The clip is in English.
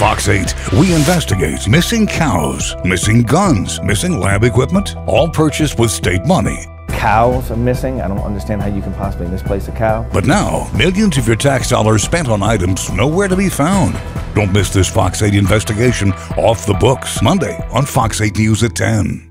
Fox 8, we investigate missing cows, missing guns, missing lab equipment, all purchased with state money. Cows are missing. I don't understand how you can possibly misplace a cow. But now, millions of your tax dollars spent on items nowhere to be found. Don't miss this Fox 8 investigation off the books Monday on Fox 8 News at 10.